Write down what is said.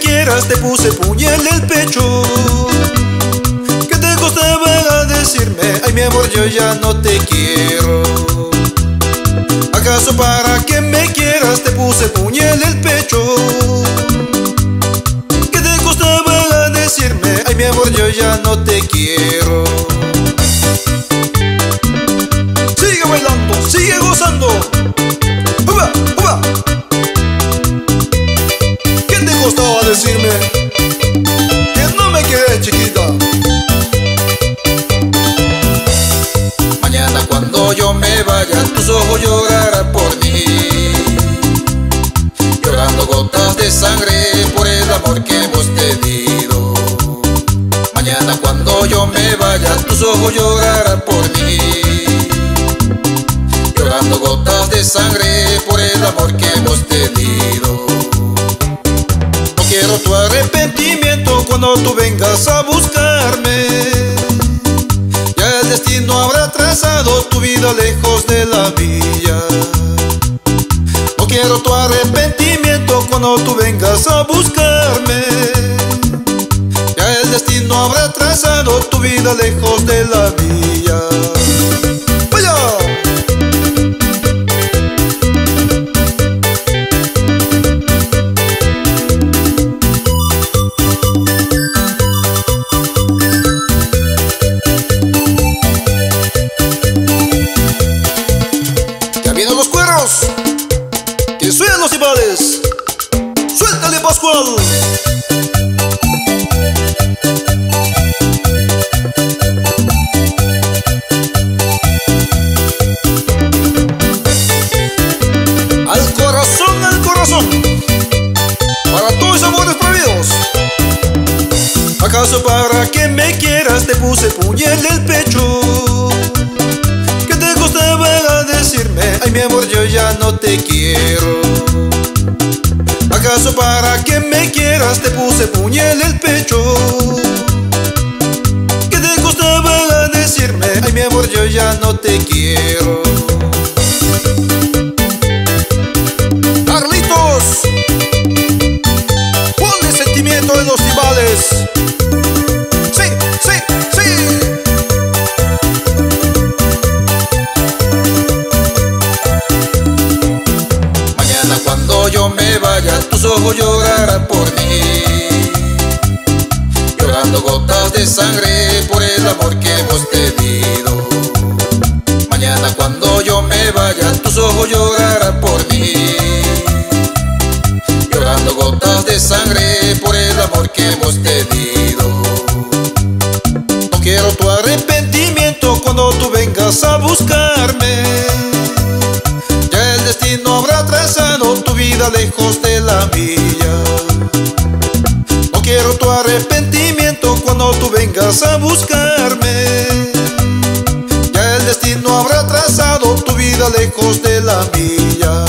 quieras te puse puñal en el pecho ¿Qué te costaba decirme? Ay mi amor yo ya no te quiero ¿Acaso para que me quieras te puse puñal en el pecho? ¿Qué te costaba decirme? Ay mi amor yo ya no te quiero tus ojos llorarán por mí. Llorando gotas de sangre por el amor que hemos tenido. Mañana cuando yo me vaya tus ojos llorarán por mí. Llorando gotas de sangre por el amor que hemos tenido. No quiero tu arrepentimiento cuando tú vengas a buscarme. Ya el destino habrá trazado tu vida lejos de No quiero tu arrepentimiento cuando tú vengas a buscarme. Ya el destino habrá trazado tu vida lejos de la villa Para los amores prohibidos. ¿Acaso para que me quieras te puse puñal en el pecho? ¿Qué te costaba decirme? Ay mi amor yo ya no te quiero ¿Acaso para que me quieras te puse puñal el pecho? ¿Qué te costaba decirme? Ay mi amor yo ya no te quiero tus ojos llorarán por mí Llorando gotas de sangre por el amor que hemos tenido. Mañana cuando yo me vaya tus ojos llorarán por mí Llorando gotas de sangre por el amor que hemos tenido. No quiero tu arrepentimiento cuando tú vengas a buscarme. Ya el destino habrá trazado tu vida lejos No quiero tu arrepentimiento cuando tú vengas a buscarme. Ya el destino habrá trazado tu vida lejos de la mía